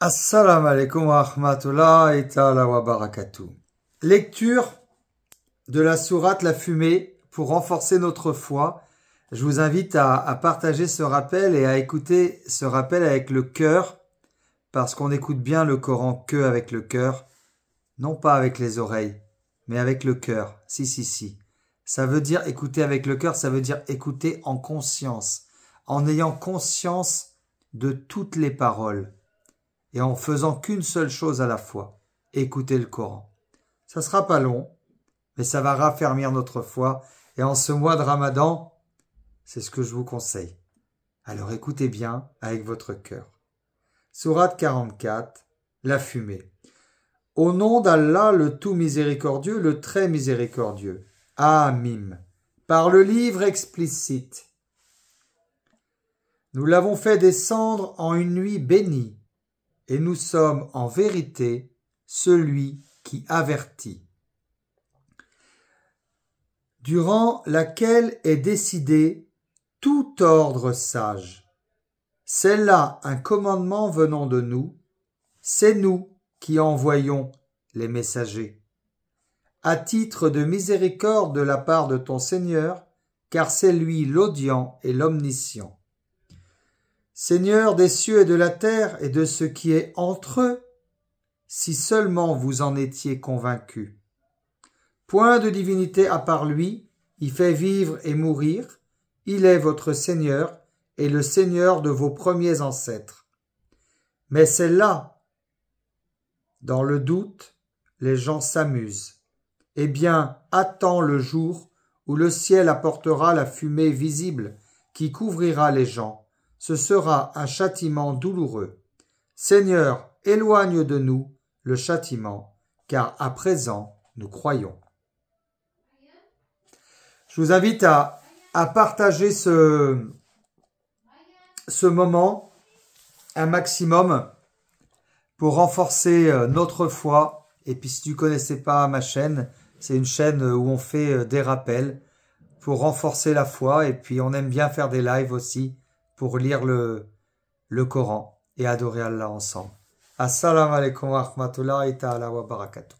Assalamu alaikum wa rahmatullahi ta'ala wa barakatuh. Lecture de la sourate La Fumée pour renforcer notre foi. Je vous invite à, à partager ce rappel et à écouter ce rappel avec le cœur, parce qu'on écoute bien le Coran que avec le cœur, non pas avec les oreilles, mais avec le cœur. Si, si, si. Ça veut dire écouter avec le cœur, ça veut dire écouter en conscience, en ayant conscience de toutes les paroles et en faisant qu'une seule chose à la fois, écouter le Coran. Ça sera pas long, mais ça va raffermir notre foi et en ce mois de Ramadan, c'est ce que je vous conseille. Alors écoutez bien avec votre cœur. Sourate 44, la fumée. Au nom d'Allah, le tout miséricordieux, le très miséricordieux. Amim. Par le livre explicite. Nous l'avons fait descendre en une nuit bénie, et nous sommes en vérité celui qui avertit. Durant laquelle est décidé tout ordre sage. C'est là un commandement venant de nous, c'est nous qui envoyons les messagers. À titre de miséricorde de la part de ton Seigneur, car c'est lui l'audient et l'omniscient. Seigneur des cieux et de la terre et de ce qui est entre eux, si seulement vous en étiez convaincus. Point de divinité à part lui, il fait vivre et mourir, il est votre Seigneur et le Seigneur de vos premiers ancêtres. Mais c'est là, dans le doute, les gens s'amusent. Eh bien, attends le jour où le ciel apportera la fumée visible qui couvrira les gens ce sera un châtiment douloureux. Seigneur, éloigne de nous le châtiment, car à présent nous croyons. Je vous invite à, partager ce, ce moment un maximum pour renforcer euh, notre foi. Et puis si tu connaissais pas ma chaîne, c'est une chaîne où on fait euh, des rappels pour renforcer la foi. Et puis on aime bien faire des lives aussi pour lire le, Coran et adorer Allah ensemble. Assalamu alaikum wa rahmatullahi ta'ala wa barakatuh.